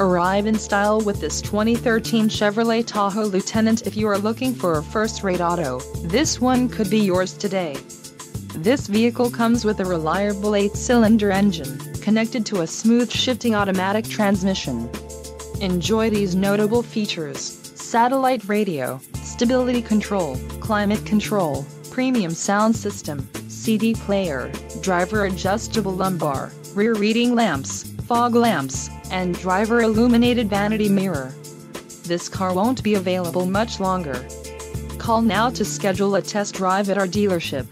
Arrive in style with this 2013 Chevrolet Tahoe Lieutenant if you are looking for a first-rate auto, this one could be yours today. This vehicle comes with a reliable 8-cylinder engine, connected to a smooth shifting automatic transmission. Enjoy these notable features, satellite radio, stability control, climate control, premium sound system, CD player, driver adjustable lumbar, rear reading lamps, fog lamps, and driver illuminated vanity mirror. This car won't be available much longer. Call now to schedule a test drive at our dealership.